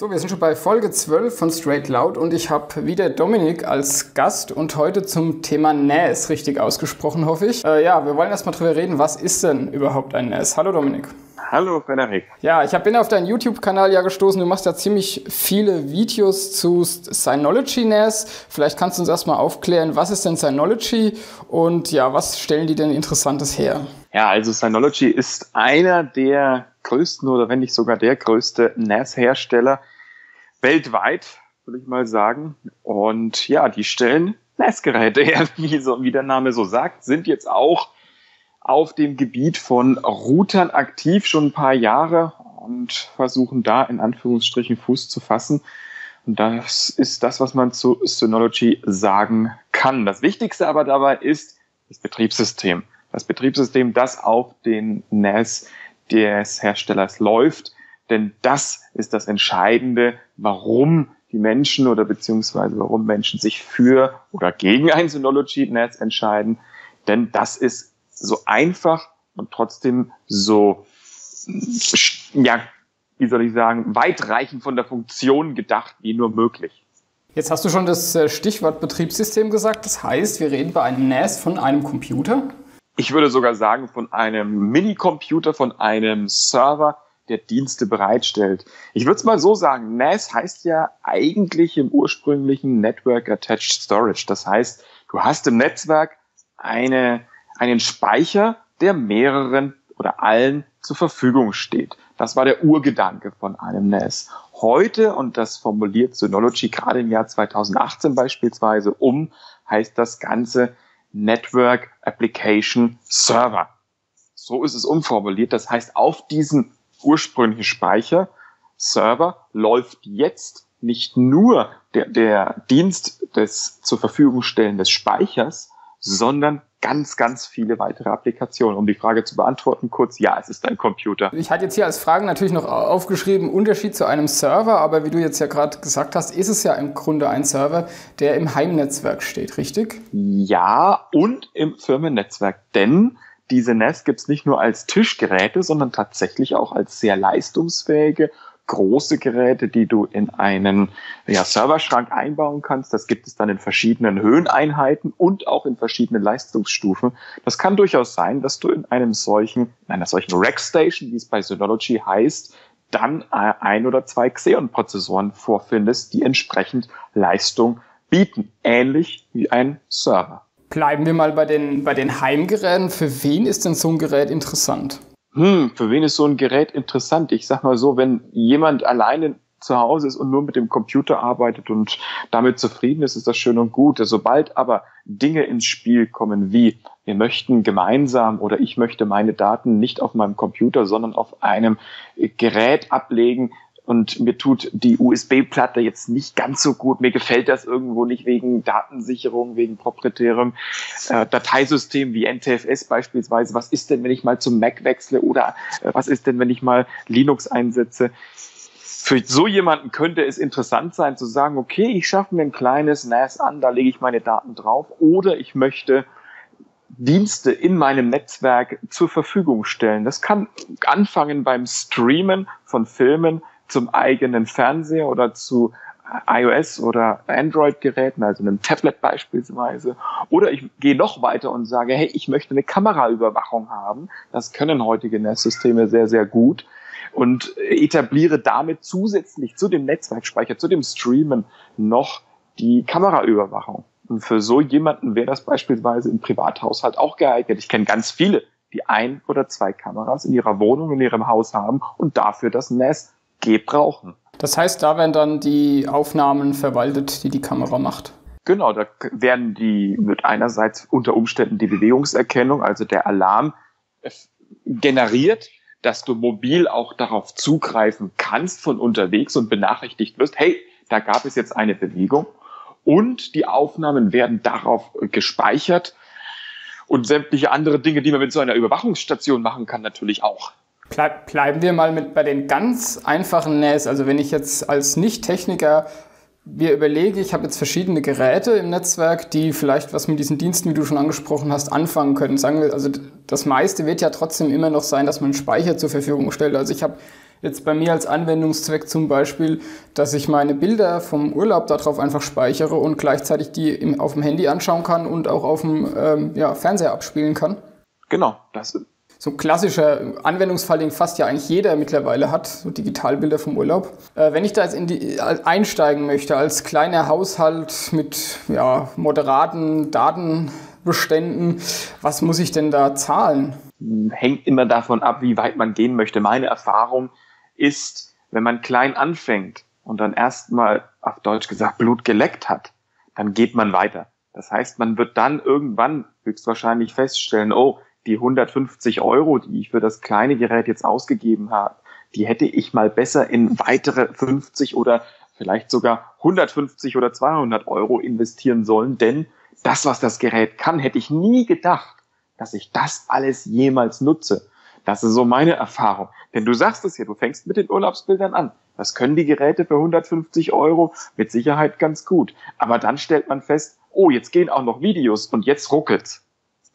So, wir sind schon bei Folge 12 von Straight Loud und ich habe wieder Dominik als Gast und heute zum Thema NAS, richtig ausgesprochen, hoffe ich. Äh, ja, wir wollen erstmal drüber reden, was ist denn überhaupt ein NAS? Hallo Dominik. Hallo Frederik. Ja, ich bin auf deinen YouTube-Kanal ja gestoßen. Du machst ja ziemlich viele Videos zu Synology NAS. Vielleicht kannst du uns erstmal aufklären, was ist denn Synology und ja, was stellen die denn Interessantes her? Ja, also Synology ist einer der größten oder wenn nicht sogar der größte NAS-Hersteller weltweit, würde ich mal sagen. Und ja, die stellen NAS-Geräte her, wie, so, wie der Name so sagt, sind jetzt auch auf dem Gebiet von Routern aktiv, schon ein paar Jahre und versuchen da in Anführungsstrichen Fuß zu fassen. Und das ist das, was man zu Synology sagen kann. Das Wichtigste aber dabei ist das Betriebssystem. Das Betriebssystem, das auf den NAS des Herstellers läuft. Denn das ist das Entscheidende, warum die Menschen oder beziehungsweise warum Menschen sich für oder gegen ein Synology-Netz entscheiden. Denn das ist so einfach und trotzdem so, ja, wie soll ich sagen, weitreichend von der Funktion gedacht wie nur möglich. Jetzt hast du schon das äh, Stichwort Betriebssystem gesagt. Das heißt, wir reden bei einem NAS von einem Computer? Ich würde sogar sagen, von einem Minicomputer, von einem Server, der Dienste bereitstellt. Ich würde es mal so sagen, NAS heißt ja eigentlich im ursprünglichen Network Attached Storage. Das heißt, du hast im Netzwerk eine, einen Speicher, der mehreren oder allen zur Verfügung steht. Das war der Urgedanke von einem NAS. Heute, und das formuliert Synology gerade im Jahr 2018 beispielsweise um, heißt das Ganze Network Application Server. So ist es umformuliert. Das heißt, auf diesen ursprünglichen Speicher, Server, läuft jetzt nicht nur der, der Dienst des zur Verfügung stellen des Speichers, sondern ganz, ganz viele weitere Applikationen. Um die Frage zu beantworten, kurz, ja, es ist ein Computer. Ich hatte jetzt hier als Fragen natürlich noch aufgeschrieben, Unterschied zu einem Server, aber wie du jetzt ja gerade gesagt hast, ist es ja im Grunde ein Server, der im Heimnetzwerk steht, richtig? Ja, und im Firmennetzwerk, denn diese NAS gibt es nicht nur als Tischgeräte, sondern tatsächlich auch als sehr leistungsfähige, große Geräte, die du in einen ja, Serverschrank einbauen kannst. Das gibt es dann in verschiedenen Höheneinheiten und auch in verschiedenen Leistungsstufen. Das kann durchaus sein, dass du in einem solchen, in einer solchen Rackstation, wie es bei Synology heißt, dann ein oder zwei Xeon-Prozessoren vorfindest, die entsprechend Leistung bieten. Ähnlich wie ein Server. Bleiben wir mal bei den, bei den Heimgeräten. Für wen ist denn so ein Gerät interessant? Hm, für wen ist so ein Gerät interessant? Ich sag mal so, wenn jemand alleine zu Hause ist und nur mit dem Computer arbeitet und damit zufrieden ist, ist das schön und gut. Sobald aber Dinge ins Spiel kommen wie wir möchten gemeinsam oder ich möchte meine Daten nicht auf meinem Computer, sondern auf einem Gerät ablegen, und mir tut die USB-Platte jetzt nicht ganz so gut. Mir gefällt das irgendwo nicht wegen Datensicherung, wegen proprietärem äh, Dateisystem wie NTFS beispielsweise. Was ist denn, wenn ich mal zum Mac wechsle oder äh, was ist denn, wenn ich mal Linux einsetze? Für so jemanden könnte es interessant sein zu sagen, okay, ich schaffe mir ein kleines NAS an, da lege ich meine Daten drauf oder ich möchte Dienste in meinem Netzwerk zur Verfügung stellen. Das kann anfangen beim Streamen von Filmen, zum eigenen Fernseher oder zu iOS oder Android-Geräten, also einem Tablet beispielsweise. Oder ich gehe noch weiter und sage, hey, ich möchte eine Kameraüberwachung haben. Das können heutige NAS-Systeme sehr, sehr gut. Und etabliere damit zusätzlich zu dem Netzwerkspeicher, zu dem Streamen noch die Kameraüberwachung. Und für so jemanden wäre das beispielsweise im Privathaushalt auch geeignet. Ich kenne ganz viele, die ein oder zwei Kameras in ihrer Wohnung, in ihrem Haus haben und dafür das NAS gebrauchen. Das heißt, da werden dann die Aufnahmen verwaltet, die die Kamera macht. Genau, da werden die, wird einerseits unter Umständen die Bewegungserkennung, also der Alarm äh, generiert, dass du mobil auch darauf zugreifen kannst von unterwegs und benachrichtigt wirst, hey, da gab es jetzt eine Bewegung. Und die Aufnahmen werden darauf gespeichert und sämtliche andere Dinge, die man mit so einer Überwachungsstation machen kann, natürlich auch. Bleib, bleiben wir mal mit bei den ganz einfachen NAS. Also wenn ich jetzt als Nicht-Techniker mir überlege, ich habe jetzt verschiedene Geräte im Netzwerk, die vielleicht was mit diesen Diensten, wie du schon angesprochen hast, anfangen können. Sagen wir, also das meiste wird ja trotzdem immer noch sein, dass man Speicher zur Verfügung stellt. Also ich habe Jetzt bei mir als Anwendungszweck zum Beispiel, dass ich meine Bilder vom Urlaub darauf einfach speichere und gleichzeitig die auf dem Handy anschauen kann und auch auf dem ähm, ja, Fernseher abspielen kann. Genau, das so ein klassischer Anwendungsfall, den fast ja eigentlich jeder mittlerweile hat, so Digitalbilder vom Urlaub. Äh, wenn ich da jetzt die, einsteigen möchte, als kleiner Haushalt mit ja, moderaten Datenbeständen, was muss ich denn da zahlen? Hängt immer davon ab, wie weit man gehen möchte. Meine Erfahrung ist, wenn man klein anfängt und dann erstmal, auf Deutsch gesagt, Blut geleckt hat, dann geht man weiter. Das heißt, man wird dann irgendwann höchstwahrscheinlich feststellen, oh, die 150 Euro, die ich für das kleine Gerät jetzt ausgegeben habe, die hätte ich mal besser in weitere 50 oder vielleicht sogar 150 oder 200 Euro investieren sollen, denn das, was das Gerät kann, hätte ich nie gedacht, dass ich das alles jemals nutze. Das ist so meine Erfahrung. Denn du sagst es ja, du fängst mit den Urlaubsbildern an. Das können die Geräte für 150 Euro mit Sicherheit ganz gut. Aber dann stellt man fest, oh, jetzt gehen auch noch Videos und jetzt ruckelt's.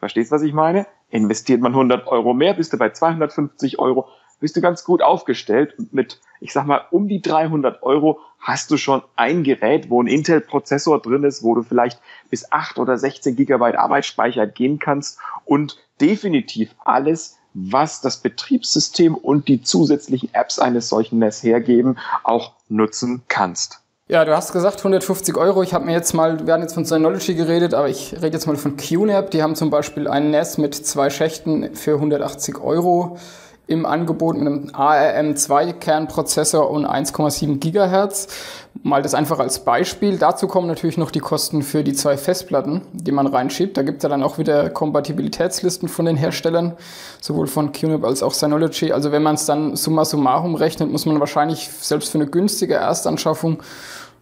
Verstehst, was ich meine? Investiert man 100 Euro mehr, bist du bei 250 Euro, bist du ganz gut aufgestellt. Und mit, ich sag mal, um die 300 Euro hast du schon ein Gerät, wo ein Intel-Prozessor drin ist, wo du vielleicht bis 8 oder 16 Gigabyte Arbeitsspeicher gehen kannst und definitiv alles, was das Betriebssystem und die zusätzlichen Apps eines solchen NES hergeben, auch nutzen kannst. Ja, du hast gesagt 150 Euro. Ich habe mir jetzt mal, wir haben jetzt von Synology geredet, aber ich rede jetzt mal von QNAP. Die haben zum Beispiel ein NES mit zwei Schächten für 180 Euro im Angebot mit einem ARM2-Kernprozessor und 1,7 Gigahertz. Mal das einfach als Beispiel. Dazu kommen natürlich noch die Kosten für die zwei Festplatten, die man reinschiebt. Da gibt es ja dann auch wieder Kompatibilitätslisten von den Herstellern, sowohl von QNAP als auch Synology. Also wenn man es dann summa summarum rechnet, muss man wahrscheinlich selbst für eine günstige Erstanschaffung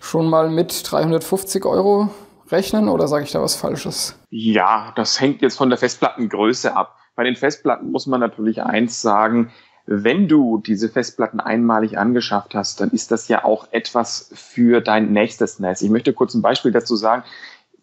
schon mal mit 350 Euro rechnen oder sage ich da was Falsches? Ja, das hängt jetzt von der Festplattengröße ab. Bei den Festplatten muss man natürlich eins sagen, wenn du diese Festplatten einmalig angeschafft hast, dann ist das ja auch etwas für dein nächstes NAS. Ich möchte kurz ein Beispiel dazu sagen.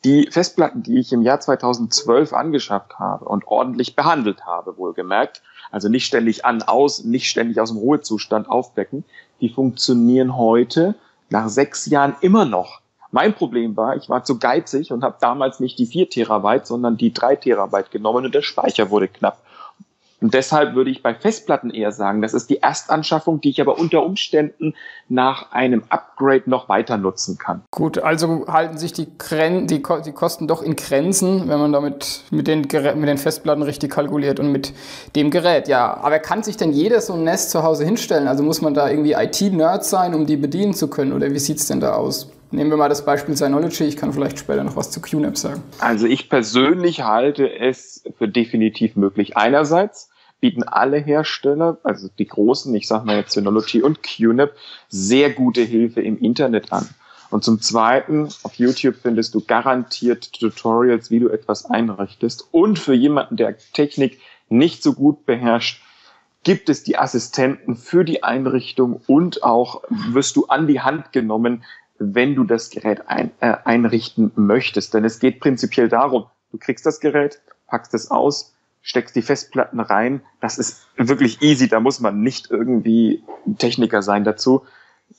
Die Festplatten, die ich im Jahr 2012 angeschafft habe und ordentlich behandelt habe, wohlgemerkt, also nicht ständig an, aus, nicht ständig aus dem Ruhezustand aufwecken, die funktionieren heute nach sechs Jahren immer noch. Mein Problem war, ich war zu geizig und habe damals nicht die 4 Terabyte, sondern die 3 Terabyte genommen und der Speicher wurde knapp. Und deshalb würde ich bei Festplatten eher sagen, das ist die Erstanschaffung, die ich aber unter Umständen nach einem Upgrade noch weiter nutzen kann. Gut, also halten sich die, Gren die, die Kosten doch in Grenzen, wenn man damit mit den, mit den Festplatten richtig kalkuliert und mit dem Gerät. Ja, aber kann sich denn jeder so ein Nest zu Hause hinstellen? Also muss man da irgendwie IT-Nerd sein, um die bedienen zu können? Oder wie sieht's denn da aus? Nehmen wir mal das Beispiel Synology. Ich kann vielleicht später noch was zu QNAP sagen. Also ich persönlich halte es für definitiv möglich. Einerseits bieten alle Hersteller, also die großen, ich sage mal jetzt Synology und QNAP, sehr gute Hilfe im Internet an. Und zum Zweiten, auf YouTube findest du garantiert Tutorials, wie du etwas einrichtest. Und für jemanden, der Technik nicht so gut beherrscht, gibt es die Assistenten für die Einrichtung und auch wirst du an die Hand genommen, wenn du das Gerät ein, äh, einrichten möchtest. Denn es geht prinzipiell darum, du kriegst das Gerät, packst es aus, steckst die Festplatten rein. Das ist wirklich easy, da muss man nicht irgendwie Techniker sein dazu.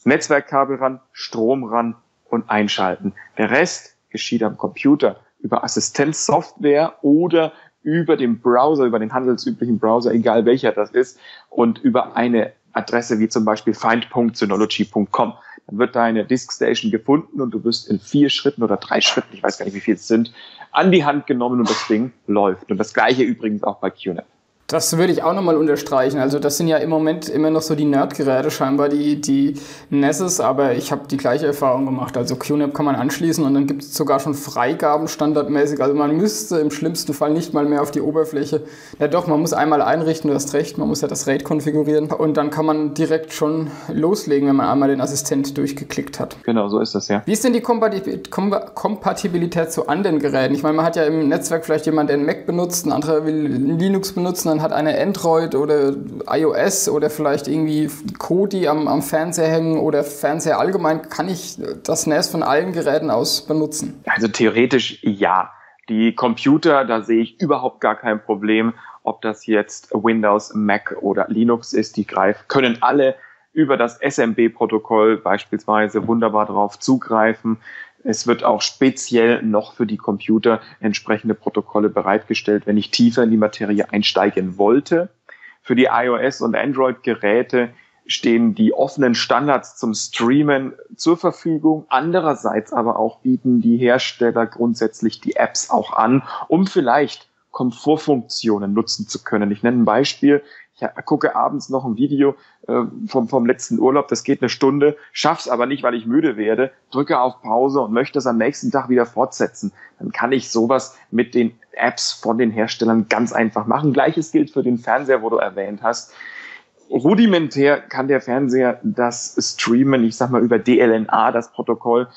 Netzwerkkabel ran, Strom ran und einschalten. Der Rest geschieht am Computer über Assistenzsoftware oder über den Browser, über den handelsüblichen Browser, egal welcher das ist, und über eine Adresse wie zum Beispiel find.synology.com dann wird deine Diskstation gefunden und du wirst in vier Schritten oder drei Schritten, ich weiß gar nicht, wie viel es sind, an die Hand genommen und das Ding läuft. Und das gleiche übrigens auch bei QNAP. Das würde ich auch nochmal unterstreichen. Also das sind ja im Moment immer noch so die Nerdgeräte scheinbar, die, die Nesses, aber ich habe die gleiche Erfahrung gemacht. Also QNAP kann man anschließen und dann gibt es sogar schon Freigaben standardmäßig. Also man müsste im schlimmsten Fall nicht mal mehr auf die Oberfläche. Ja doch, man muss einmal einrichten, du hast recht, man muss ja das RAID konfigurieren und dann kann man direkt schon loslegen, wenn man einmal den Assistent durchgeklickt hat. Genau, so ist das ja. Wie ist denn die Kompatibilität zu anderen Geräten? Ich meine, man hat ja im Netzwerk vielleicht jemanden, der einen Mac benutzt, ein anderer will Linux benutzen, hat eine Android oder iOS oder vielleicht irgendwie Kodi am, am Fernseher hängen oder Fernseher allgemein, kann ich das NAS von allen Geräten aus benutzen? Also theoretisch ja. Die Computer, da sehe ich überhaupt gar kein Problem, ob das jetzt Windows, Mac oder Linux ist, die greifen, können alle über das SMB-Protokoll beispielsweise wunderbar darauf zugreifen. Es wird auch speziell noch für die Computer entsprechende Protokolle bereitgestellt, wenn ich tiefer in die Materie einsteigen wollte. Für die iOS- und Android-Geräte stehen die offenen Standards zum Streamen zur Verfügung. Andererseits aber auch bieten die Hersteller grundsätzlich die Apps auch an, um vielleicht Komfortfunktionen nutzen zu können. Ich nenne ein Beispiel. Ich gucke abends noch ein Video vom, vom letzten Urlaub, das geht eine Stunde, schaff's aber nicht, weil ich müde werde, drücke auf Pause und möchte es am nächsten Tag wieder fortsetzen. Dann kann ich sowas mit den Apps von den Herstellern ganz einfach machen. Gleiches gilt für den Fernseher, wo du erwähnt hast. Rudimentär kann der Fernseher das streamen, ich sag mal über DLNA, das Protokoll,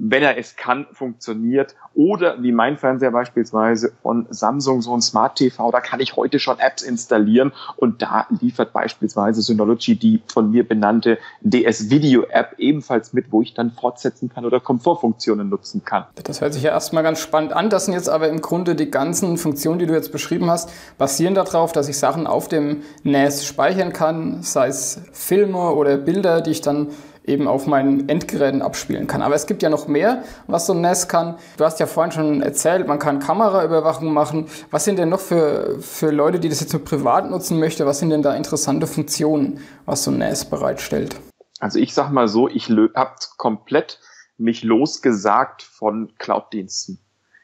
wenn er es kann, funktioniert. Oder wie mein Fernseher beispielsweise von Samsung, so ein Smart TV, da kann ich heute schon Apps installieren und da liefert beispielsweise Synology die von mir benannte DS Video App ebenfalls mit, wo ich dann fortsetzen kann oder Komfortfunktionen nutzen kann. Das hört sich ja erstmal ganz spannend an. Das sind jetzt aber im Grunde die ganzen Funktionen, die du jetzt beschrieben hast, basieren darauf, dass ich Sachen auf dem NAS speichern kann, sei es Filme oder Bilder, die ich dann eben auf meinen Endgeräten abspielen kann. Aber es gibt ja noch mehr, was so ein NAS kann. Du hast ja vorhin schon erzählt, man kann Kameraüberwachung machen. Was sind denn noch für, für Leute, die das jetzt nur privat nutzen möchten, was sind denn da interessante Funktionen, was so ein NAS bereitstellt? Also ich sag mal so, ich habe komplett mich losgesagt von Cloud-Diensten.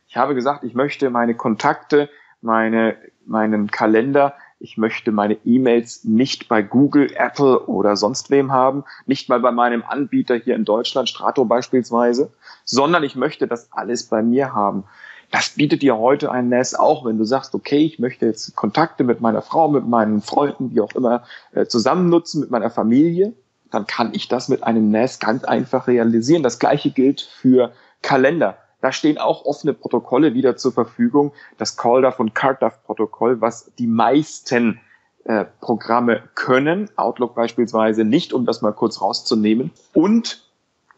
Ich habe gesagt, ich möchte meine Kontakte, meine, meinen Kalender ich möchte meine E-Mails nicht bei Google, Apple oder sonst wem haben, nicht mal bei meinem Anbieter hier in Deutschland, Strato beispielsweise, sondern ich möchte das alles bei mir haben. Das bietet dir heute ein NAS auch, wenn du sagst, okay, ich möchte jetzt Kontakte mit meiner Frau, mit meinen Freunden, wie auch immer, äh, zusammen nutzen, mit meiner Familie, dann kann ich das mit einem NAS ganz einfach realisieren. Das gleiche gilt für Kalender. Da stehen auch offene Protokolle wieder zur Verfügung. Das CallDAV und CardDAV-Protokoll, was die meisten äh, Programme können, Outlook beispielsweise nicht, um das mal kurz rauszunehmen. Und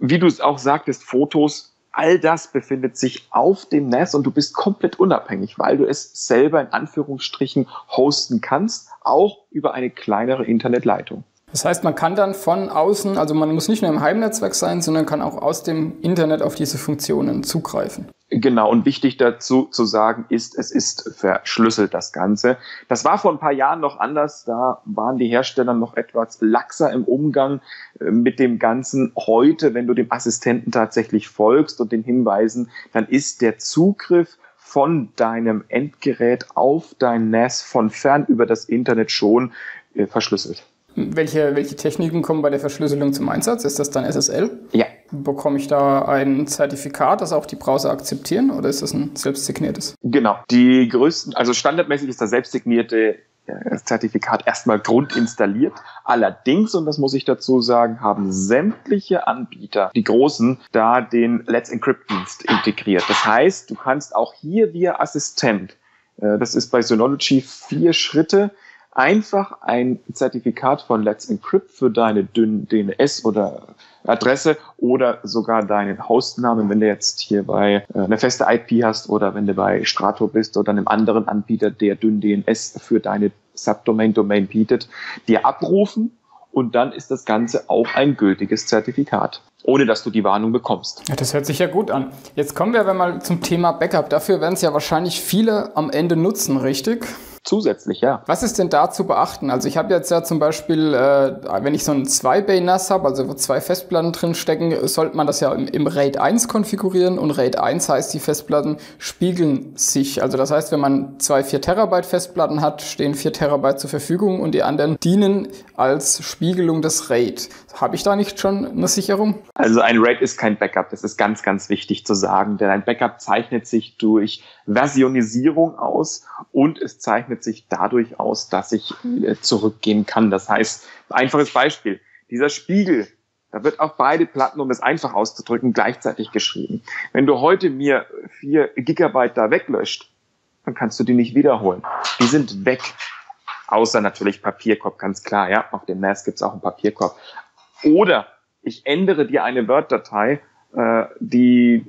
wie du es auch sagtest, Fotos, all das befindet sich auf dem NAS und du bist komplett unabhängig, weil du es selber in Anführungsstrichen hosten kannst, auch über eine kleinere Internetleitung. Das heißt, man kann dann von außen, also man muss nicht nur im Heimnetzwerk sein, sondern kann auch aus dem Internet auf diese Funktionen zugreifen. Genau, und wichtig dazu zu sagen ist, es ist verschlüsselt, das Ganze. Das war vor ein paar Jahren noch anders. Da waren die Hersteller noch etwas laxer im Umgang äh, mit dem Ganzen. Heute, wenn du dem Assistenten tatsächlich folgst und den Hinweisen, dann ist der Zugriff von deinem Endgerät auf dein NAS von fern über das Internet schon äh, verschlüsselt. Welche, welche Techniken kommen bei der Verschlüsselung zum Einsatz? Ist das dann SSL? Ja. Bekomme ich da ein Zertifikat, das auch die Browser akzeptieren oder ist das ein selbstsigniertes? Genau. Die größten, also standardmäßig ist das selbstsignierte Zertifikat erstmal grundinstalliert. Allerdings, und das muss ich dazu sagen, haben sämtliche Anbieter, die großen, da den Let's Encrypt Dienst integriert. Das heißt, du kannst auch hier via Assistent, äh, das ist bei Synology vier Schritte, einfach ein Zertifikat von Let's Encrypt für deine DNS oder Adresse oder sogar deinen Hostnamen, wenn du jetzt hier bei äh, eine feste IP hast oder wenn du bei Strato bist oder einem anderen Anbieter, der dünn DNS für deine Subdomain-Domain bietet, dir abrufen und dann ist das Ganze auch ein gültiges Zertifikat, ohne dass du die Warnung bekommst. Ja, das hört sich ja gut an. Jetzt kommen wir aber mal zum Thema Backup. Dafür werden es ja wahrscheinlich viele am Ende nutzen, richtig? Zusätzlich, ja. Was ist denn da zu beachten? Also ich habe jetzt ja zum Beispiel, äh, wenn ich so ein 2-Bay-NAS habe, also wo zwei Festplatten drin stecken, sollte man das ja im, im RAID 1 konfigurieren und RAID 1 heißt, die Festplatten spiegeln sich. Also das heißt, wenn man zwei 4 Terabyte Festplatten hat, stehen 4 Terabyte zur Verfügung und die anderen dienen als Spiegelung des RAID. Habe ich da nicht schon eine Sicherung? Also ein RAID ist kein Backup, das ist ganz, ganz wichtig zu sagen, denn ein Backup zeichnet sich durch Versionisierung aus und es zeichnet sich dadurch aus, dass ich äh, zurückgehen kann. Das heißt, einfaches Beispiel, dieser Spiegel, da wird auf beide Platten, um es einfach auszudrücken, gleichzeitig geschrieben. Wenn du heute mir vier Gigabyte da weglöscht, dann kannst du die nicht wiederholen. Die sind weg. Außer natürlich Papierkorb, ganz klar, ja. Auf dem NAS gibt es auch einen Papierkorb. Oder ich ändere dir eine Word-Datei, äh, die,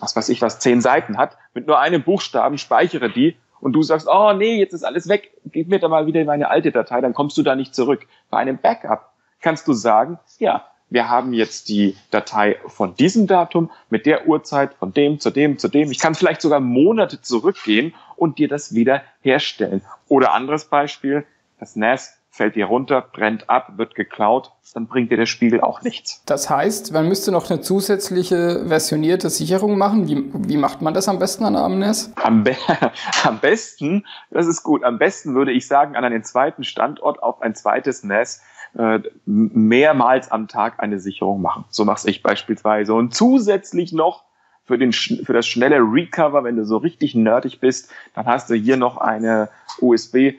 was weiß ich was, zehn Seiten hat, mit nur einem Buchstaben, speichere die und du sagst, oh nee, jetzt ist alles weg, gib mir da mal wieder meine alte Datei, dann kommst du da nicht zurück. Bei einem Backup kannst du sagen, ja, wir haben jetzt die Datei von diesem Datum mit der Uhrzeit von dem zu dem zu dem. Ich kann vielleicht sogar Monate zurückgehen und dir das wieder herstellen. Oder anderes Beispiel, das NAS fällt dir runter, brennt ab, wird geklaut, dann bringt dir der Spiegel auch nichts. Das heißt, man müsste noch eine zusätzliche versionierte Sicherung machen. Wie, wie macht man das am besten an einem NAS? Am, be am besten, das ist gut, am besten würde ich sagen, an einen zweiten Standort auf ein zweites NAS äh, mehrmals am Tag eine Sicherung machen. So mache ich beispielsweise. Und zusätzlich noch für, den, für das schnelle Recover, wenn du so richtig nerdig bist, dann hast du hier noch eine USB,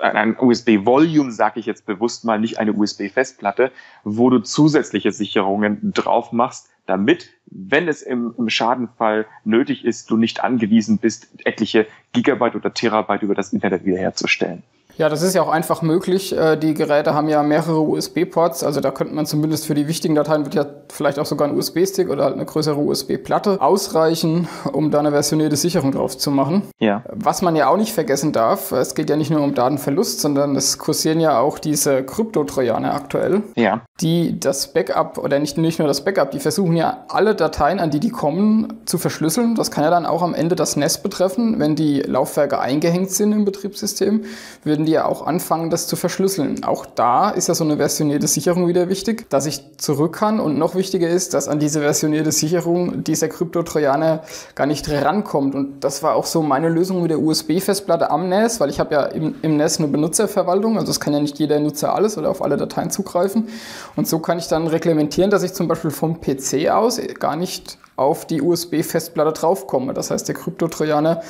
ein USB-Volume, sage ich jetzt bewusst mal, nicht eine USB-Festplatte, wo du zusätzliche Sicherungen drauf machst, damit, wenn es im, im Schadenfall nötig ist, du nicht angewiesen bist, etliche Gigabyte oder Terabyte über das Internet wiederherzustellen. Ja, das ist ja auch einfach möglich. Äh, die Geräte haben ja mehrere USB-Ports, also da könnte man zumindest für die wichtigen Dateien wird ja vielleicht auch sogar ein USB-Stick oder halt eine größere USB-Platte ausreichen, um da eine versionierte Sicherung drauf zu machen. Ja. Was man ja auch nicht vergessen darf, es geht ja nicht nur um Datenverlust, sondern es kursieren ja auch diese Kryptotrojaner aktuell, ja. die das Backup oder nicht, nicht nur das Backup, die versuchen ja alle Dateien, an die die kommen, zu verschlüsseln. Das kann ja dann auch am Ende das NES betreffen, wenn die Laufwerke eingehängt sind im Betriebssystem, würden würden die ja auch anfangen, das zu verschlüsseln. Auch da ist ja so eine versionierte Sicherung wieder wichtig, dass ich zurück kann. Und noch wichtiger ist, dass an diese versionierte Sicherung dieser Krypto-Trojaner gar nicht rankommt. Und das war auch so meine Lösung mit der USB-Festplatte am NAS, weil ich habe ja im, im NAS eine Benutzerverwaltung, also es kann ja nicht jeder Nutzer alles oder auf alle Dateien zugreifen. Und so kann ich dann reglementieren, dass ich zum Beispiel vom PC aus gar nicht auf die USB-Festplatte draufkomme. Das heißt, der Krypto-Trojaner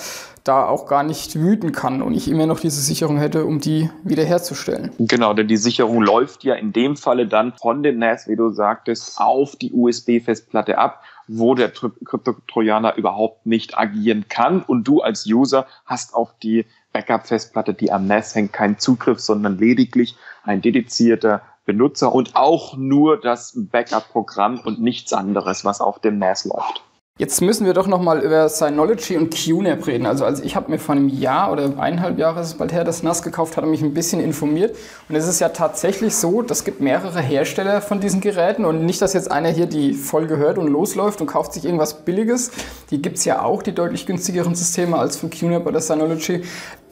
da auch gar nicht wüten kann und ich immer noch diese Sicherung hätte, um die wiederherzustellen. Genau, denn die Sicherung läuft ja in dem Falle dann von den NAS, wie du sagtest, auf die USB-Festplatte ab, wo der Kryptotrojaner überhaupt nicht agieren kann und du als User hast auf die Backup-Festplatte, die am NAS hängt, keinen Zugriff, sondern lediglich ein dedizierter Benutzer und auch nur das Backup-Programm und nichts anderes, was auf dem NAS läuft. Jetzt müssen wir doch nochmal über Synology und QNAP reden. Also, also ich habe mir vor einem Jahr oder eineinhalb Jahre ist es bald her das NAS gekauft, hatte mich ein bisschen informiert. Und es ist ja tatsächlich so, es gibt mehrere Hersteller von diesen Geräten und nicht, dass jetzt einer hier die Folge hört und losläuft und kauft sich irgendwas Billiges. Die gibt es ja auch, die deutlich günstigeren Systeme als von QNAP oder Synology.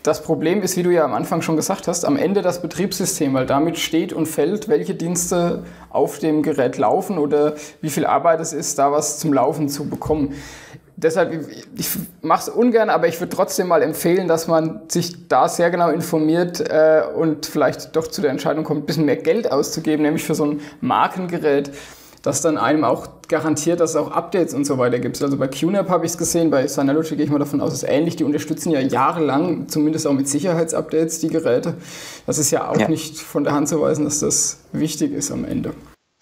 Das Problem ist, wie du ja am Anfang schon gesagt hast, am Ende das Betriebssystem, weil damit steht und fällt, welche Dienste auf dem Gerät laufen oder wie viel Arbeit es ist, da was zum Laufen zu bekommen. Deshalb, ich mache es ungern, aber ich würde trotzdem mal empfehlen, dass man sich da sehr genau informiert äh, und vielleicht doch zu der Entscheidung kommt, ein bisschen mehr Geld auszugeben, nämlich für so ein Markengerät das dann einem auch garantiert, dass es auch Updates und so weiter gibt. Also bei QNAP habe ich es gesehen, bei Synology gehe ich mal davon aus, ist ähnlich. Die unterstützen ja jahrelang, zumindest auch mit Sicherheitsupdates, die Geräte. Das ist ja auch ja. nicht von der Hand zu weisen, dass das wichtig ist am Ende.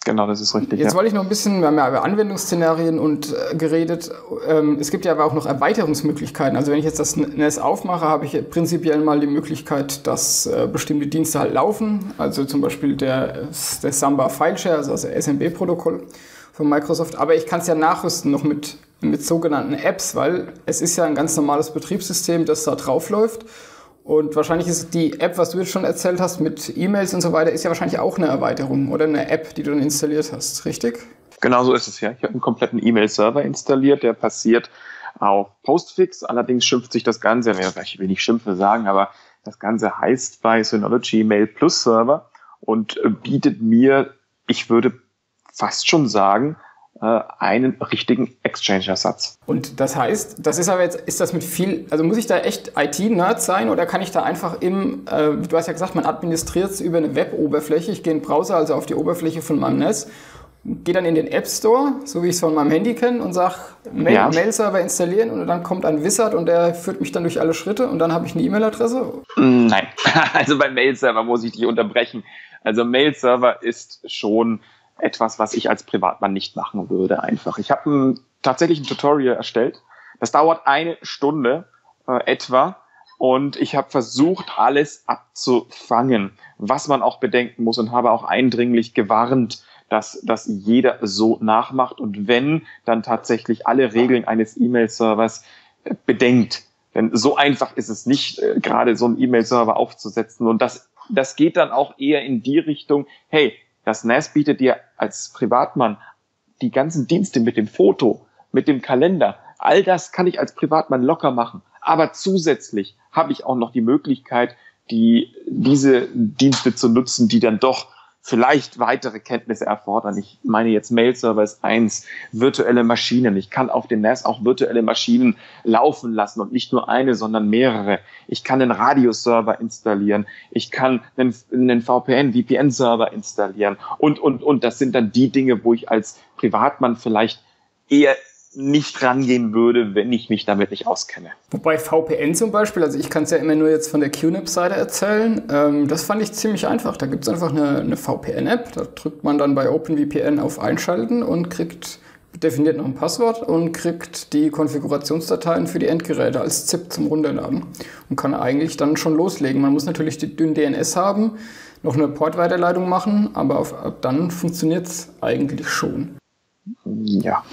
Genau, das ist richtig. Jetzt ja. wollte ich noch ein bisschen, wir haben ja über Anwendungsszenarien und äh, geredet. Ähm, es gibt ja aber auch noch Erweiterungsmöglichkeiten. Also wenn ich jetzt das NES aufmache, habe ich prinzipiell mal die Möglichkeit, dass äh, bestimmte Dienste halt laufen. Also zum Beispiel der, der Samba Fileshare, also das SMB-Protokoll von Microsoft. Aber ich kann es ja nachrüsten noch mit, mit sogenannten Apps, weil es ist ja ein ganz normales Betriebssystem, das da drauf läuft. Und wahrscheinlich ist die App, was du jetzt schon erzählt hast, mit E-Mails und so weiter, ist ja wahrscheinlich auch eine Erweiterung oder eine App, die du dann installiert hast, richtig? Genau so ist es ja. Ich habe einen kompletten E-Mail-Server installiert, der passiert auf Postfix. Allerdings schimpft sich das Ganze, ich will nicht Schimpfe sagen, aber das Ganze heißt bei Synology Mail Plus Server und äh, bietet mir, ich würde fast schon sagen, einen richtigen Exchange-Ersatz. Und das heißt, das ist aber jetzt, ist das mit viel, also muss ich da echt IT-Nerd sein oder kann ich da einfach im, äh, du hast ja gesagt, man administriert es über eine Web-Oberfläche, ich gehe in den Browser, also auf die Oberfläche von meinem NES, gehe dann in den App Store, so wie ich es von meinem Handy kenne und sage, Mail, ja. Mail-Server installieren und dann kommt ein Wizard und der führt mich dann durch alle Schritte und dann habe ich eine E-Mail-Adresse? Nein, also beim Mail-Server muss ich dich unterbrechen. Also Mail-Server ist schon etwas, was ich als Privatmann nicht machen würde einfach. Ich habe ein, tatsächlich ein Tutorial erstellt. Das dauert eine Stunde äh, etwa und ich habe versucht, alles abzufangen, was man auch bedenken muss und habe auch eindringlich gewarnt, dass das jeder so nachmacht und wenn, dann tatsächlich alle Regeln eines E-Mail-Servers äh, bedenkt. Denn so einfach ist es nicht, äh, gerade so einen E-Mail-Server aufzusetzen. Und das, das geht dann auch eher in die Richtung, hey, Das NAS bietet dir als Privatmann die ganzen Dienste mit dem Foto, mit dem Kalender. All das kann ich als Privatmann locker machen. Aber zusätzlich habe ich auch noch die Möglichkeit, die, diese Dienste zu nutzen, die dann doch vielleicht weitere Kenntnisse erfordern. Ich meine jetzt Mail-Server ist eins, virtuelle Maschinen. Ich kann auf dem NAS auch virtuelle Maschinen laufen lassen und nicht nur eine, sondern mehrere. Ich kann einen Radioserver installieren. Ich kann einen, einen VPN, VPN-Server installieren und, und, und. Das sind dann die Dinge, wo ich als Privatmann vielleicht eher nicht rangehen würde, wenn ich mich damit nicht auskenne. Wobei VPN zum Beispiel, also ich kann es ja immer nur jetzt von der QNAP-Seite erzählen, ähm, das fand ich ziemlich einfach. Da gibt es einfach eine, eine VPN-App, da drückt man dann bei OpenVPN auf Einschalten und kriegt, definiert noch ein Passwort und kriegt die Konfigurationsdateien für die Endgeräte als ZIP zum Runterladen und kann eigentlich dann schon loslegen. Man muss natürlich die dünn DNS haben, noch eine Portweiterleitung machen, aber auf, ab dann funktioniert es eigentlich schon. Ja.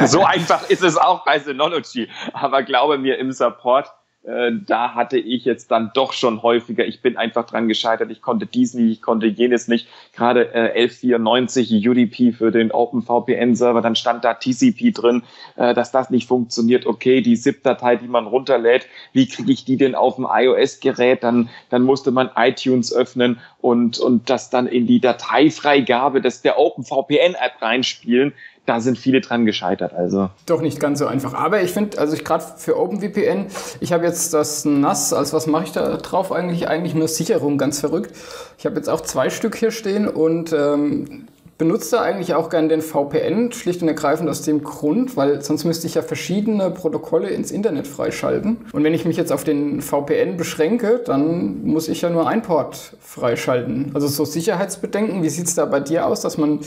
so einfach ist es auch bei Synology. Aber glaube mir, im Support äh, da hatte ich jetzt dann doch schon häufiger, ich bin einfach dran gescheitert, ich konnte dies nicht, ich konnte jenes nicht. Gerade äh, 1194 UDP für den OpenVPN-Server, dann stand da TCP drin, äh, dass das nicht funktioniert. Okay, die ZIP-Datei, die man runterlädt, wie kriege ich die denn auf dem iOS-Gerät? Dann, dann musste man iTunes öffnen und, und das dann in die Dateifreigabe des der OpenVPN-App reinspielen da sind viele dran gescheitert. Also doch nicht ganz so einfach. Aber ich finde, also ich gerade für OpenVPN, ich habe jetzt das NAS, als was mache ich da drauf eigentlich? Eigentlich nur Sicherung, ganz verrückt. Ich habe jetzt auch zwei Stück hier stehen und ähm, benutze eigentlich auch gerne den VPN, schlicht und ergreifend aus dem Grund, weil sonst müsste ich ja verschiedene Protokolle ins Internet freischalten. Und wenn ich mich jetzt auf den VPN beschränke, dann muss ich ja nur ein Port freischalten. Also so Sicherheitsbedenken, wie sieht es da bei dir aus, dass man,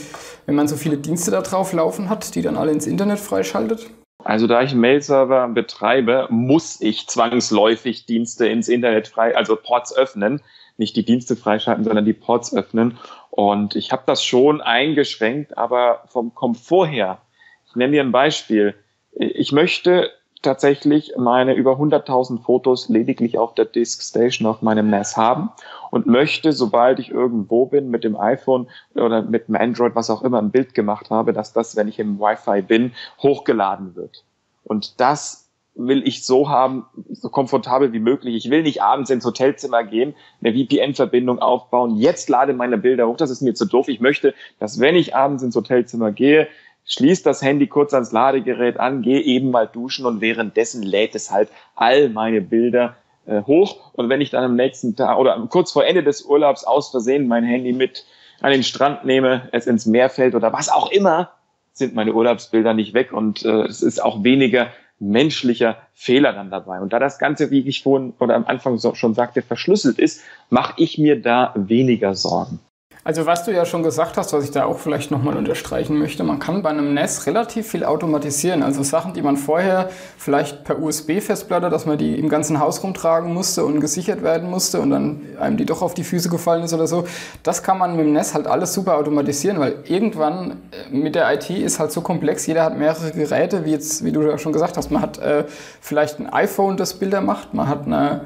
wenn man so viele Dienste da drauf laufen hat, die dann alle ins Internet freischaltet? Also da ich einen Mail-Server betreibe, muss ich zwangsläufig Dienste ins Internet frei, also Ports öffnen. Nicht die Dienste freischalten, sondern die Ports öffnen. Und ich habe das schon eingeschränkt, aber vom Komfort her, ich nenne dir ein Beispiel. Ich möchte tatsächlich meine über 100.000 Fotos lediglich auf der Disk Station auf meinem NAS haben und möchte, sobald ich irgendwo bin mit dem iPhone oder mit dem Android, was auch immer, ein Bild gemacht habe, dass das, wenn ich im Wi-Fi bin, hochgeladen wird. Und das will ich so haben, so komfortabel wie möglich. Ich will nicht abends ins Hotelzimmer gehen, eine VPN-Verbindung aufbauen, jetzt lade meine Bilder hoch, das ist mir zu doof. Ich möchte, dass wenn ich abends ins Hotelzimmer gehe, schließ das Handy kurz ans Ladegerät an, gehe eben mal duschen und währenddessen lädt es halt all meine Bilder äh, hoch. Und wenn ich dann am nächsten Tag oder kurz vor Ende des Urlaubs aus Versehen mein Handy mit an den Strand nehme, es ins Meer fällt oder was auch immer, sind meine Urlaubsbilder nicht weg und äh, es ist auch weniger menschlicher Fehler dann dabei. Und da das Ganze, wie ich vorhin oder am Anfang so schon sagte, verschlüsselt ist, mache ich mir da weniger Sorgen. Also was du ja schon gesagt hast, was ich da auch vielleicht nochmal unterstreichen möchte, man kann bei einem NES relativ viel automatisieren. Also Sachen, die man vorher vielleicht per USB-Festplatte, dass man die im ganzen Haus rumtragen musste und gesichert werden musste und dann einem die doch auf die Füße gefallen ist oder so, das kann man mit dem NES halt alles super automatisieren, weil irgendwann äh, mit der IT ist halt so komplex, jeder hat mehrere Geräte, wie jetzt, wie du ja schon gesagt hast, man hat äh, vielleicht ein iPhone, das Bilder macht, man hat eine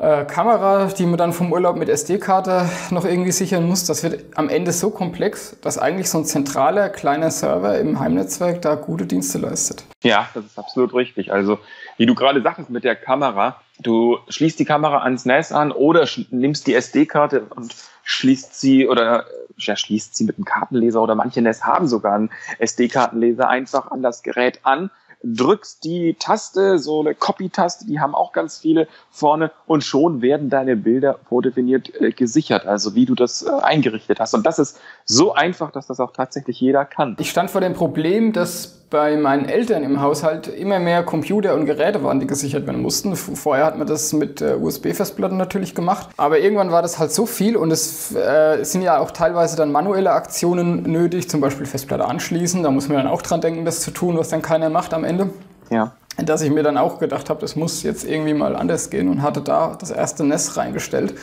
äh, Kamera, die man dann vom Urlaub mit SD-Karte noch irgendwie sichern muss, das wird am Ende so komplex, dass eigentlich so ein zentraler kleiner Server im Heimnetzwerk da gute Dienste leistet. Ja, das ist absolut richtig. Also, wie du gerade sagtest mit der Kamera, du schließt die Kamera ans NAS an oder nimmst die SD-Karte und schließt sie oder ja, schließt sie mit einem Kartenleser oder manche NAS haben sogar einen SD-Kartenleser einfach an das Gerät an drückst die Taste, so eine Copy-Taste, die haben auch ganz viele vorne und schon werden deine Bilder vordefiniert äh, gesichert, also wie du das äh, eingerichtet hast. Und das ist so einfach, dass das auch tatsächlich jeder kann. Ich stand vor dem Problem, dass bei meinen Eltern im Haushalt immer mehr Computer und Geräte waren, die gesichert werden mussten. Vorher hat man das mit äh, USB-Festplatten natürlich gemacht, aber irgendwann war das halt so viel und es äh, sind ja auch teilweise dann manuelle Aktionen nötig, zum Beispiel Festplatte anschließen. Da muss man dann auch dran denken, das zu tun, was dann keiner macht am Ende. Ja. Dass ich mir dann auch gedacht habe, das muss jetzt irgendwie mal anders gehen und hatte da das erste NES reingestellt.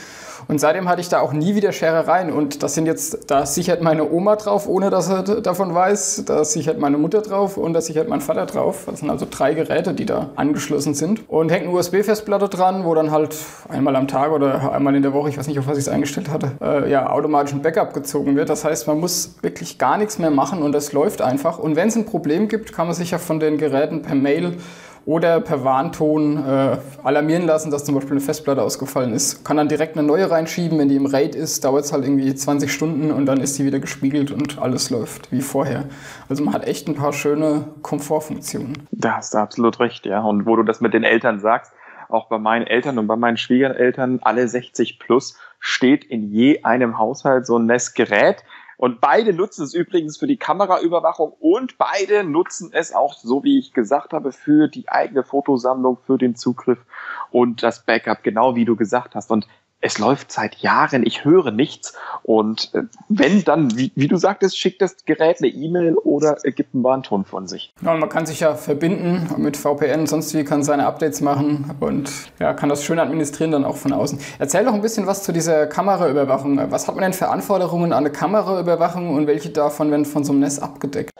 Und seitdem hatte ich da auch nie wieder Scherereien. Und das sind jetzt, da sichert meine Oma drauf, ohne dass er davon weiß. Da sichert meine Mutter drauf und da sichert mein Vater drauf. Das sind also drei Geräte, die da angeschlossen sind. Und hängt eine USB-Festplatte dran, wo dann halt einmal am Tag oder einmal in der Woche, ich weiß nicht, auf was ich es eingestellt hatte, äh, ja, automatisch ein Backup gezogen wird. Das heißt, man muss wirklich gar nichts mehr machen und das läuft einfach. Und wenn es ein Problem gibt, kann man sich ja von den Geräten per Mail oder per Warnton äh, alarmieren lassen, dass zum Beispiel eine Festplatte ausgefallen ist. Kann dann direkt eine neue reinschieben, wenn die im RAID ist, dauert es halt irgendwie 20 Stunden und dann ist die wieder gespiegelt und alles läuft wie vorher. Also man hat echt ein paar schöne Komfortfunktionen. Da hast du absolut recht, ja. Und wo du das mit den Eltern sagst, auch bei meinen Eltern und bei meinen Schwiegereltern, alle 60 plus, steht in je einem Haushalt so ein NES-Gerät. Und beide nutzen es übrigens für die Kameraüberwachung und beide nutzen es auch, so wie ich gesagt habe, für die eigene Fotosammlung, für den Zugriff und das Backup, genau wie du gesagt hast. Und es läuft seit Jahren, ich höre nichts. Und äh, wenn dann, wie, wie, du sagtest, schickt das Gerät eine E-Mail oder gibt einen Warnton von sich. Ja, und man kann sich ja verbinden mit VPN, sonst wie kann seine Updates machen und ja, kann das schön administrieren dann auch von außen. Erzähl doch ein bisschen was zu dieser Kameraüberwachung. Was hat man denn für Anforderungen an eine Kameraüberwachung und welche davon werden von so einem Netz abgedeckt?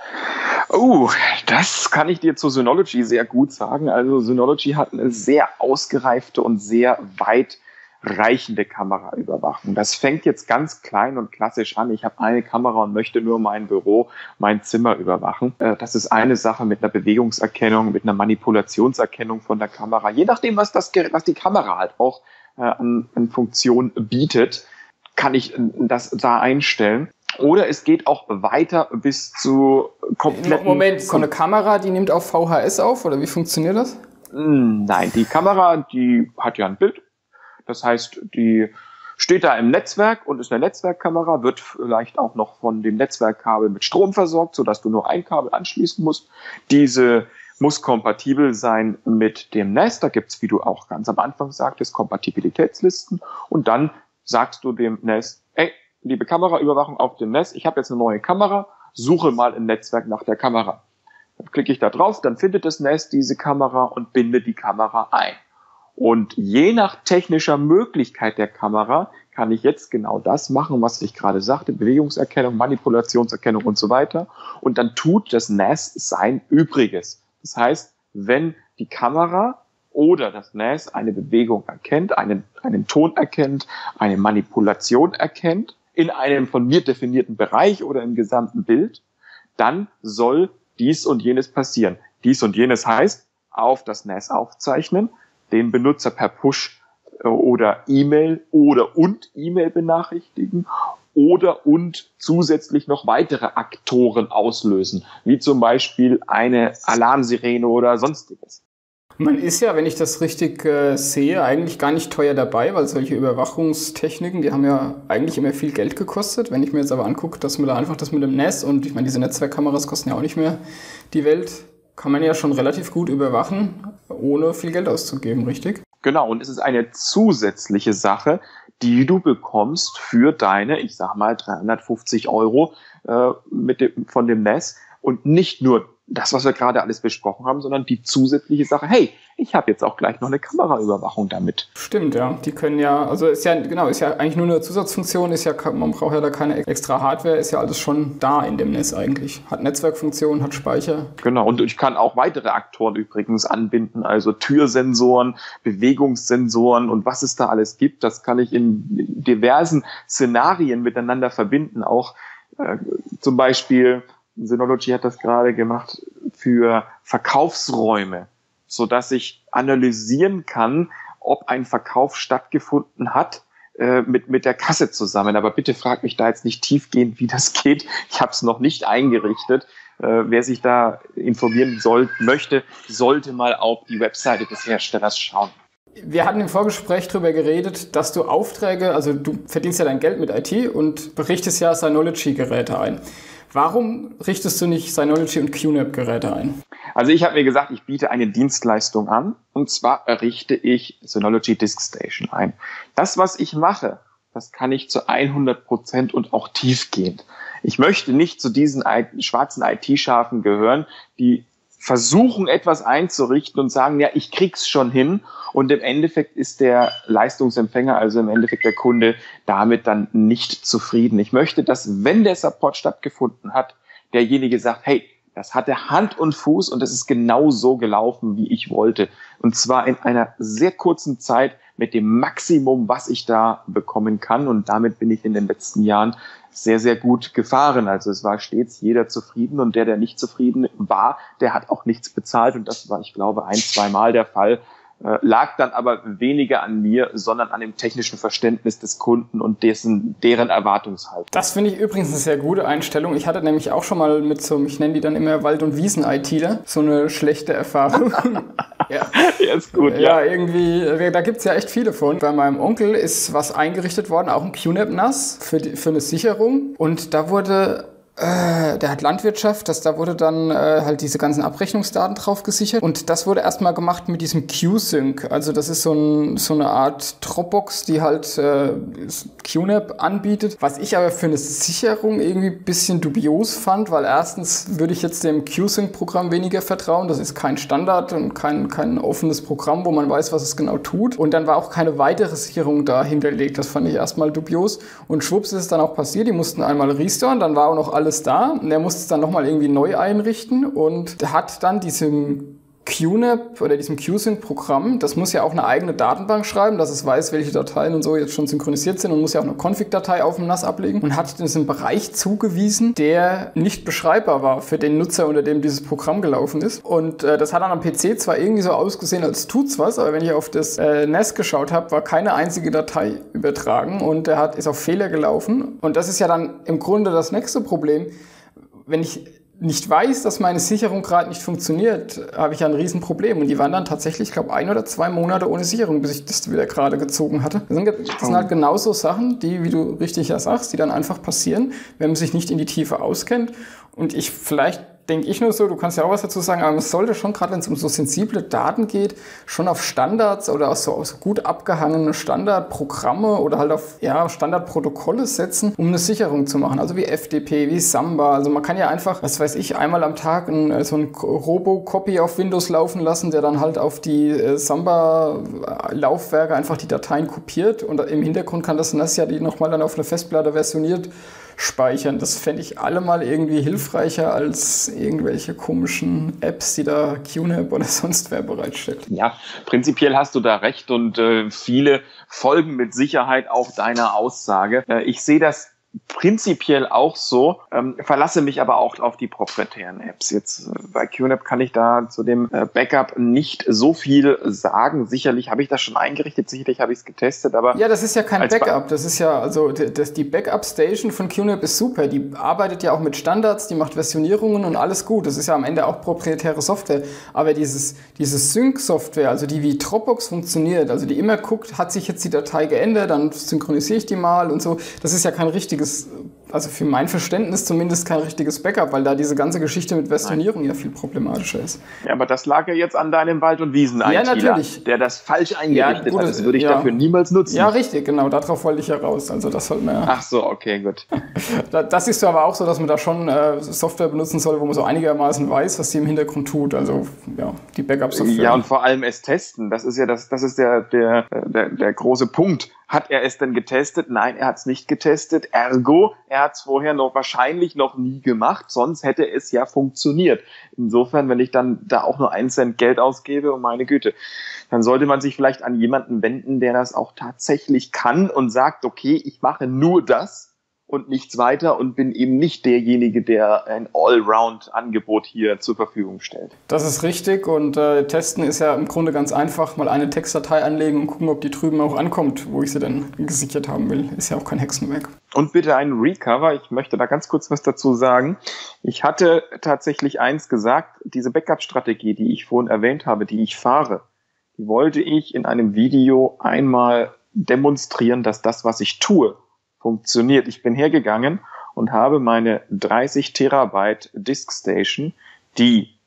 Oh, das kann ich dir zu Synology sehr gut sagen. Also Synology hat eine sehr ausgereifte und sehr weit reichende Kameraüberwachung. Das fängt jetzt ganz klein und klassisch an. Ich habe eine Kamera und möchte nur mein Büro, mein Zimmer überwachen. Äh, das ist eine Sache mit einer Bewegungserkennung, mit einer Manipulationserkennung von der Kamera. Je nachdem, was, das, was die Kamera halt auch äh, an, an Funktion bietet, kann ich das da einstellen. Oder es geht auch weiter bis zu kompletten... Moment, so eine Kamera, die nimmt auf VHS auf oder wie funktioniert das? Nein, die Kamera, die hat ja ein Bild das heißt, die steht da im Netzwerk und ist eine Netzwerkkamera, wird vielleicht auch noch von dem Netzwerkkabel mit Strom versorgt, sodass du nur ein Kabel anschließen musst. Diese muss kompatibel sein mit dem NAS. Da gibt's, wie du auch ganz am Anfang sagtest, Kompatibilitätslisten. Und dann sagst du dem NAS, ey, liebe Kameraüberwachung auf dem NAS, ich habe jetzt eine neue Kamera, suche mal im Netzwerk nach der Kamera. Dann klicke ich da drauf, dann findet das NAS diese Kamera und binde die Kamera ein. Und je nach technischer Möglichkeit der Kamera kann ich jetzt genau das machen, was ich gerade sagte, Bewegungserkennung, Manipulationserkennung und so weiter. Und dann tut das NAS sein Übriges. Das heißt, wenn die Kamera oder das NAS eine Bewegung erkennt, einen, einen Ton erkennt, eine Manipulation erkennt, in einem von mir definierten Bereich oder im gesamten Bild, dann soll dies und jenes passieren. Dies und jenes heißt, auf das NAS aufzeichnen, den Benutzer per Push äh, oder E-Mail oder und E-Mail benachrichtigen oder und zusätzlich noch weitere Aktoren auslösen, wie zum Beispiel eine Alarmsirene oder sonstiges. Man ist ja, wenn ich das richtig äh, sehe, eigentlich gar nicht teuer dabei, weil solche Überwachungstechniken, die haben ja eigentlich immer viel Geld gekostet. Wenn ich mir jetzt aber angucke, dass man da einfach das mit dem NES und ich meine, diese Netzwerkkameras kosten ja auch nicht mehr die Welt, kann man ja schon relativ gut überwachen, ohne viel Geld auszugeben, richtig? Genau, und es ist eine zusätzliche Sache, die du bekommst für deine, ich sag mal, 350 Euro äh, mit dem, von dem NES und nicht nur das, was wir gerade alles besprochen haben, sondern die zusätzliche Sache, hey, ich habe jetzt auch gleich noch eine Kameraüberwachung damit. Stimmt, ja. Die können ja, also ist ja, genau, ist ja eigentlich nur eine Zusatzfunktion, ist ja, man braucht ja da keine extra Hardware, ist ja alles schon da in dem Netz eigentlich. Hat Netzwerkfunktion, hat Speicher. Genau, und ich kann auch weitere Aktoren übrigens anbinden, also Türsensoren, Bewegungssensoren und was es da alles gibt, das kann ich in diversen Szenarien miteinander verbinden, auch äh, zum Beispiel Synology hat das gerade gemacht für Verkaufsräume, so dass ich analysieren kann, ob ein Verkauf stattgefunden hat äh, mit, mit der Kasse zusammen. Aber bitte frag mich da jetzt nicht tiefgehend, wie das geht. Ich habe es noch nicht eingerichtet. Äh, wer sich da informieren soll, möchte, sollte mal auf die Webseite des Herstellers schauen. Wir hatten im Vorgespräch darüber geredet, dass du Aufträge, also du verdienst ja dein Geld mit IT und berichtest ja Synology-Geräte ein. Warum richtest du nicht Synology und QNAP-Geräte ein? Also ich habe mir gesagt, ich biete eine Dienstleistung an und zwar errichte ich Synology Disk Station ein. Das, was ich mache, das kann ich zu 100 Prozent und auch tiefgehend. Ich möchte nicht zu diesen schwarzen IT-Schafen gehören, die versuchen, etwas einzurichten und sagen, ja, ich krieg's schon hin. Und im Endeffekt ist der Leistungsempfänger, also im Endeffekt der Kunde, damit dann nicht zufrieden. Ich möchte, dass, wenn der Support stattgefunden hat, derjenige sagt, hey, das hatte Hand und Fuß und es ist genau so gelaufen, wie ich wollte. Und zwar in einer sehr kurzen Zeit mit dem Maximum, was ich da bekommen kann. Und damit bin ich in den letzten Jahren sehr, sehr gut gefahren. Also es war stets jeder zufrieden und der, der nicht zufrieden war, der hat auch nichts bezahlt. Und das war, ich glaube, ein, zwei Mal der Fall. Äh, lag dann aber weniger an mir, sondern an dem technischen Verständnis des Kunden und dessen, deren Erwartungshaltung. Das finde ich übrigens eine sehr gute Einstellung. Ich hatte nämlich auch schon mal mit so, ich nenne die dann immer Wald- und Wiesen-ITler, so eine schlechte Erfahrung. ja. ja, ist gut, ja. Ja, irgendwie, da gibt es ja echt viele von. Bei meinem Onkel ist was eingerichtet worden, auch ein QNAP-NAS für, für eine Sicherung. Und da wurde äh, der hat Landwirtschaft, das, da wurde dann äh, halt diese ganzen Abrechnungsdaten drauf gesichert. Und das wurde erstmal gemacht mit diesem QSync. Also das ist so, ein, so eine Art Dropbox, die halt äh, QNAP anbietet. Was ich aber für eine Sicherung irgendwie bisschen dubios fand, weil erstens würde ich jetzt dem QSync-Programm weniger vertrauen. Das ist kein Standard und kein, kein offenes Programm, wo man weiß, was es genau tut. Und dann war auch keine weitere Sicherung da hinterlegt. Das fand ich erstmal dubios. Und schwupps ist es dann auch passiert. Die mussten einmal restoren, dann war auch noch alles alles da. Und er musste es dann nochmal irgendwie neu einrichten und hat dann diesem QNAP oder diesem QSync-Programm, das muss ja auch eine eigene Datenbank schreiben, dass es weiß, welche Dateien und so jetzt schon synchronisiert sind und muss ja auch eine Config-Datei auf dem NAS ablegen und hat diesen Bereich zugewiesen, der nicht beschreibbar war für den Nutzer, unter dem dieses Programm gelaufen ist. Und äh, das hat dann am PC zwar irgendwie so ausgesehen, als tut's was, aber wenn ich auf das äh, NAS geschaut habe, war keine einzige Datei übertragen und er hat ist auf Fehler gelaufen. Und das ist ja dann im Grunde das nächste Problem. Wenn ich nicht weiß, dass meine Sicherung gerade nicht funktioniert, habe ich ja ein Riesenproblem. Und die waren dann tatsächlich, ich glaube, ein oder zwei Monate ohne Sicherung, bis ich das wieder gerade gezogen hatte. Das sind, das sind halt genauso Sachen, die, wie du richtig ja sagst, die dann einfach passieren, wenn man sich nicht in die Tiefe auskennt. Und ich vielleicht denke ich nur so, du kannst ja auch was dazu sagen, aber man sollte schon, gerade wenn es um so sensible Daten geht, schon auf Standards oder auf so, auf so gut abgehangene Standardprogramme oder halt auf ja, Standardprotokolle setzen, um eine Sicherung zu machen. Also wie FDP, wie Samba. Also man kann ja einfach, was weiß ich, einmal am Tag ein, äh, so ein Robo-Copy auf Windows laufen lassen, der dann halt auf die äh, Samba-Laufwerke einfach die Dateien kopiert und im Hintergrund kann das NAS ja die nochmal dann auf eine Festplatte versioniert speichern. Das fände ich allemal irgendwie hilfreicher als irgendwelche komischen Apps, die da QNAP oder sonst wer bereitstellt. Ja, prinzipiell hast du da recht und äh, viele folgen mit Sicherheit auch deiner Aussage. Äh, ich sehe das prinzipiell auch so, ähm, verlasse mich aber auch auf die proprietären Apps. Jetzt äh, bei QNAP kann ich da zu dem äh, Backup nicht so viel sagen. Sicherlich habe ich das schon eingerichtet, sicherlich habe ich es getestet, aber. Ja, das ist ja kein Backup. Das ist ja, also das, die Backup Station von QNAP ist super. Die arbeitet ja auch mit Standards, die macht Versionierungen und alles gut. Das ist ja am Ende auch proprietäre Software. Aber dieses, dieses Sync-Software, also die wie Dropbox funktioniert, also die immer guckt, hat sich jetzt die Datei geändert, dann synchronisiere ich die mal und so, das ist ja kein richtiges richtiges, also für mein Verständnis zumindest kein richtiges Backup, weil da diese ganze Geschichte mit Versionierung Nein. ja viel problematischer ist. Ja, aber das lag ja jetzt an deinem Wald- und wiesen ja, natürlich. der das falsch eingerichtet ja, gut, hat. Das würde ich ja. dafür niemals nutzen. Ja, richtig, genau, darauf wollte ich ja raus. Also das sollte man ja. Ach so, okay, gut. das ist aber auch so, dass man da schon äh, Software benutzen soll, wo man so einigermaßen weiß, was die im Hintergrund tut. Also ja, die Backup-Software. Ja, und vor allem es testen. Das ist ja das, das ist der, der, der, der große Punkt. Hat er es denn getestet? Nein, er hat es nicht getestet. Ergo, er es vorher noch wahrscheinlich noch nie gemacht, sonst hätte es ja funktioniert. Insofern, wenn ich dann da auch nur einen Cent Geld ausgebe, um meine Güte, dann sollte man sich vielleicht an jemanden wenden, der das auch tatsächlich kann und sagt, okay, ich mache nur das und nichts weiter und bin eben nicht derjenige, der ein Allround-Angebot hier zur Verfügung stellt. Das ist richtig und äh, testen ist ja im Grunde ganz einfach. Mal eine Textdatei anlegen und gucken, ob die drüben auch ankommt, wo ich sie denn gesichert haben will. Ist ja auch kein Hexenwerk. Und bitte ein Recover. Ich möchte da ganz kurz was dazu sagen. Ich hatte tatsächlich eins gesagt, diese Backup-Strategie, die ich vorhin erwähnt habe, die ich fahre, die wollte ich in einem Video einmal demonstrieren, dass das, was ich tue, funktioniert. Ich bin hergegangen und habe meine 30 Terabyte Disk Station, die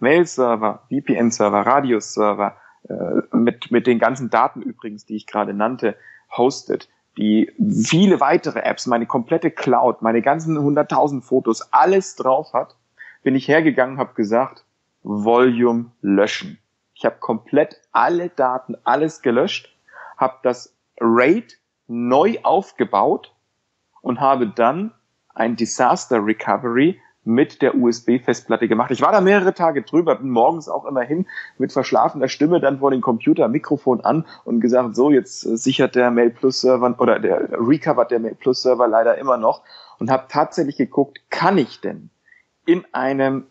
Mail-Server, VPN-Server, Radius-Server, äh, mit, mit den ganzen Daten übrigens, die ich gerade nannte, hostet, die viele weitere Apps, meine komplette Cloud, meine ganzen 100.000 Fotos, alles drauf hat, bin ich hergegangen, habe gesagt, Volume löschen. Ich habe komplett alle Daten, alles gelöscht, habe das RAID neu aufgebaut und habe dann ein Disaster Recovery mit der USB-Festplatte gemacht. Ich war da mehrere Tage drüber, bin morgens auch immer hin mit verschlafener Stimme dann vor dem Computer, Mikrofon an und gesagt, so, jetzt sichert der Mail Plus Server oder der recovert der Mail Plus Server leider immer noch und habe tatsächlich geguckt, kann ich denn in einem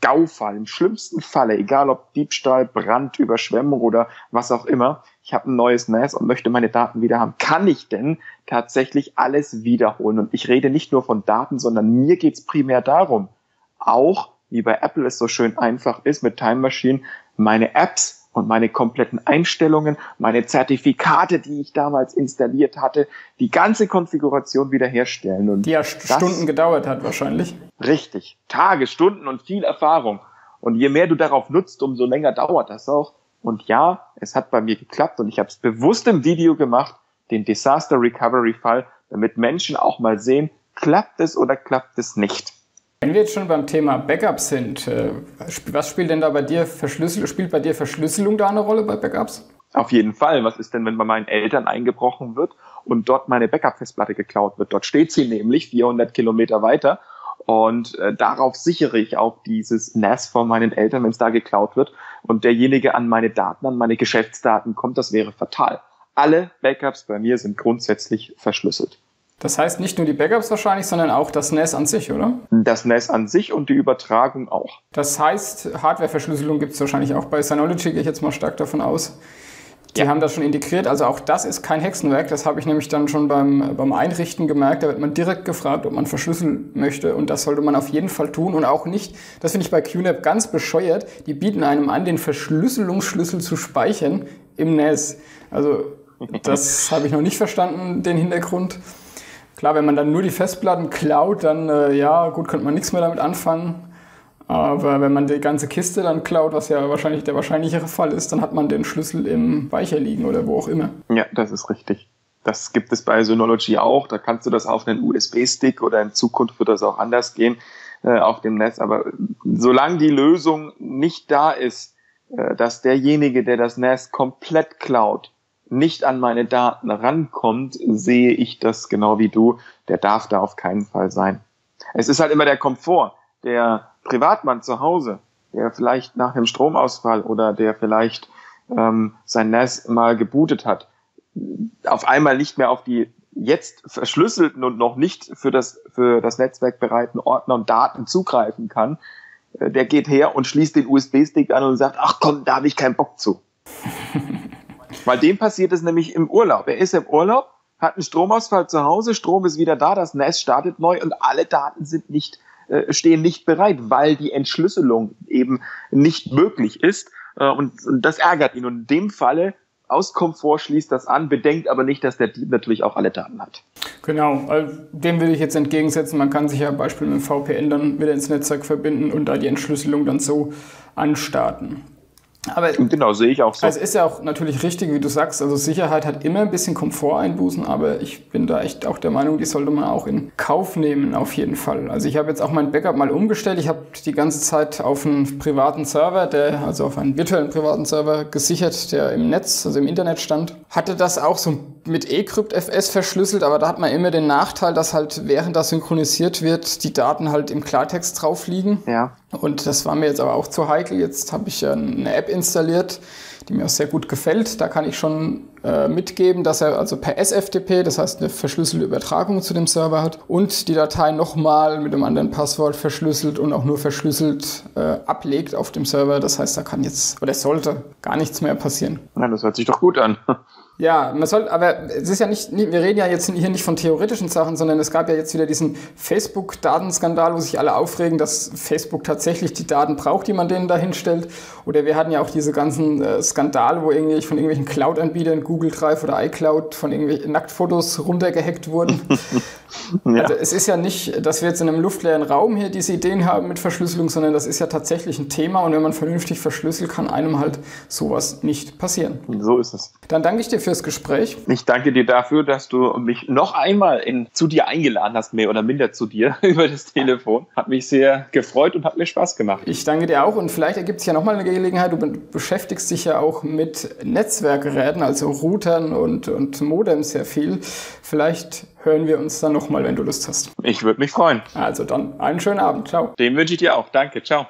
GAU-Fall, im schlimmsten Falle, egal ob Diebstahl, Brand, Überschwemmung oder was auch immer, ich habe ein neues NAS und möchte meine Daten wieder haben. Kann ich denn tatsächlich alles wiederholen? Und ich rede nicht nur von Daten, sondern mir geht's primär darum, auch wie bei Apple es so schön einfach ist mit Time Machine, meine Apps und meine kompletten Einstellungen, meine Zertifikate, die ich damals installiert hatte, die ganze Konfiguration wiederherstellen. Und die ja Stunden gedauert hat wahrscheinlich. Richtig. Tage, Stunden und viel Erfahrung. Und je mehr du darauf nutzt, umso länger dauert das auch. Und ja, es hat bei mir geklappt und ich habe es bewusst im Video gemacht, den Disaster Recovery Fall, damit Menschen auch mal sehen, klappt es oder klappt es nicht. Wenn wir jetzt schon beim Thema Backups sind, äh, was spielt denn da bei dir Verschlüsselung, spielt bei dir Verschlüsselung da eine Rolle bei Backups? Auf jeden Fall. Was ist denn, wenn bei meinen Eltern eingebrochen wird und dort meine Backup-Festplatte geklaut wird? Dort steht sie nämlich 400 Kilometer weiter und äh, darauf sichere ich auch dieses NAS von meinen Eltern, wenn es da geklaut wird und derjenige an meine Daten, an meine Geschäftsdaten kommt, das wäre fatal. Alle Backups bei mir sind grundsätzlich verschlüsselt. Das heißt nicht nur die Backups wahrscheinlich, sondern auch das NAS an sich, oder? Das NAS an sich und die Übertragung auch. Das heißt, Hardware-Verschlüsselung gibt es wahrscheinlich auch bei Synology, gehe ich jetzt mal stark davon aus. Die ja. haben das schon integriert, also auch das ist kein Hexenwerk. Das habe ich nämlich dann schon beim, beim Einrichten gemerkt. Da wird man direkt gefragt, ob man verschlüsseln möchte und das sollte man auf jeden Fall tun und auch nicht, das finde ich bei QNAP ganz bescheuert, die bieten einem an, den Verschlüsselungsschlüssel zu speichern im NAS. Also das habe ich noch nicht verstanden, den Hintergrund. Klar, wenn man dann nur die Festplatten klaut, dann äh, ja, gut, könnte man nichts mehr damit anfangen. Aber wenn man die ganze Kiste dann klaut, was ja wahrscheinlich der wahrscheinlichere Fall ist, dann hat man den Schlüssel im Speicher liegen oder wo auch immer. Ja, das ist richtig. Das gibt es bei Synology auch. Da kannst du das auf einen USB-Stick oder in Zukunft wird das auch anders gehen äh, auf dem Netz. Aber solange die Lösung nicht da ist, äh, dass derjenige, der das NAS komplett klaut, nicht an meine Daten rankommt, sehe ich das genau wie du. Der darf da auf keinen Fall sein. Es ist halt immer der Komfort. Der Privatmann zu Hause, der vielleicht nach einem Stromausfall oder der vielleicht ähm, sein NAS mal gebootet hat, auf einmal nicht mehr auf die jetzt verschlüsselten und noch nicht für das, für das Netzwerk bereiten Ordner und Daten zugreifen kann, äh, der geht her und schließt den USB-Stick an und sagt, ach komm, da habe ich keinen Bock zu. Weil dem passiert es nämlich im Urlaub. Er ist im Urlaub, hat einen Stromausfall zu Hause, Strom ist wieder da, das NAS startet neu und alle Daten sind nicht, äh, stehen nicht bereit, weil die Entschlüsselung eben nicht möglich ist. Äh, und, das ärgert ihn. Und in dem Falle aus Komfort schließt das an, bedenkt aber nicht, dass der Dieb natürlich auch alle Daten hat. Genau, dem will ich jetzt entgegensetzen. Man kann sich ja beispielsweise mit VPN dann wieder ins Netzwerk verbinden und da die Entschlüsselung dann so anstarten. Aber genau, sehe ich auch so. Also ist ja auch natürlich richtig, wie du sagst. Also Sicherheit hat immer ein bisschen Komforteinbußen, aber ich bin da echt auch der Meinung, die sollte man auch in Kauf nehmen, auf jeden Fall. Also ich habe jetzt auch mein Backup mal umgestellt. Ich habe die ganze Zeit auf einen privaten Server, der, also auf einen virtuellen privaten Server gesichert, der im Netz, also im Internet stand. Hatte das auch so mit eCryptFS verschlüsselt, aber da hat man immer den Nachteil, dass halt während das synchronisiert wird, die Daten halt im Klartext drauf liegen. Ja. Und das war mir jetzt aber auch zu heikel. Jetzt habe ich eine App installiert, die mir auch sehr gut gefällt. Da kann ich schon äh, mitgeben, dass er also per SFTP, das heißt eine verschlüsselte Übertragung zu dem Server hat und die Datei nochmal mit einem anderen Passwort verschlüsselt und auch nur verschlüsselt äh, ablegt auf dem Server. Das heißt, da kann jetzt oder sollte gar nichts mehr passieren. Ja, das hört sich doch gut an. Ja, man soll, aber es ist ja nicht, wir reden ja jetzt hier nicht von theoretischen Sachen, sondern es gab ja jetzt wieder diesen Facebook-Datenskandal, wo sich alle aufregen, dass Facebook tatsächlich die Daten braucht, die man denen da hinstellt. Oder wir hatten ja auch diese ganzen äh, Skandale, wo irgendwie von irgendwelchen Cloud-Anbietern, Google Drive oder iCloud, von irgendwelchen Nacktfotos runtergehackt wurden. ja. Also es ist ja nicht, dass wir jetzt in einem luftleeren Raum hier diese Ideen haben mit Verschlüsselung, sondern das ist ja tatsächlich ein Thema und wenn man vernünftig verschlüsselt, kann einem halt sowas nicht passieren. So ist es. Dann danke ich dir fürs Gespräch. Ich danke dir dafür, dass du mich noch einmal in, zu dir eingeladen hast, mehr oder minder zu dir über das Telefon. Hat mich sehr gefreut und hat mir Spaß gemacht. Ich danke dir auch und vielleicht ergibt sich ja nochmal eine Gelegenheit. Du beschäftigst dich ja auch mit Netzwerkgeräten, also Routern und, und Modems sehr viel. Vielleicht hören wir uns dann nochmal, wenn du Lust hast. Ich würde mich freuen. Also dann einen schönen Abend. Ciao. Den wünsche ich dir auch. Danke. Ciao.